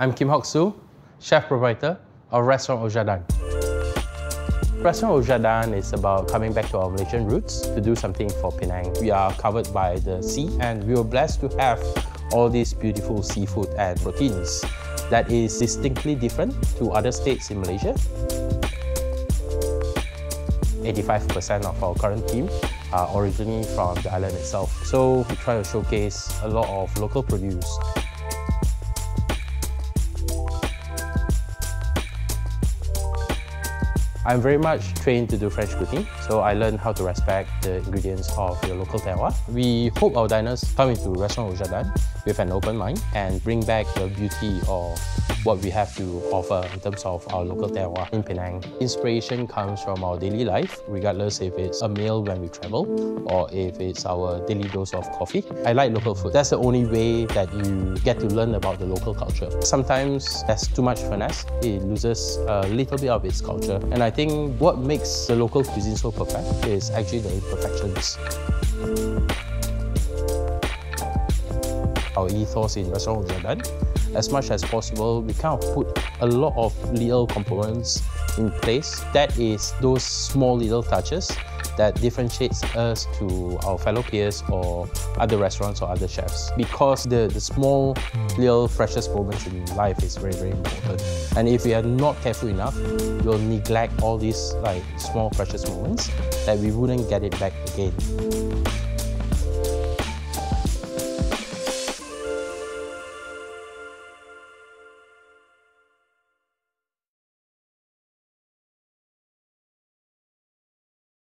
I'm Kim Hock Su, chef proprietor of Restaurant Au Jardin. Restaurant Au Jardin is about coming back to our Malaysian roots to do something for Penang. We are covered by the sea and we were blessed to have all these beautiful seafood and proteins that is distinctly different to other states in Malaysia. 85% of our current team are originally from the island itself. So we try to showcase a lot of local produce I'm very much trained to do French cooking, so I learned how to respect the ingredients of your local terroir. We hope our diners come into Restaurant Au with an open mind and bring back the beauty of what we have to offer in terms of our local terroir in Penang. Inspiration comes from our daily life, regardless if it's a meal when we travel or if it's our daily dose of coffee. I like local food. That's the only way that you get to learn about the local culture. Sometimes there's too much finesse. It loses a little bit of its culture. And I think what makes the local cuisine so perfect is actually the imperfections. Our ethos in Restaurant Jardin as much as possible, we kind of put a lot of little components in place. That is those small little touches that differentiates us to our fellow peers or other restaurants or other chefs because the, the small hmm. little freshest moments in life is very very important. And if we are not careful enough we'll neglect all these like small precious moments that we wouldn't get it back again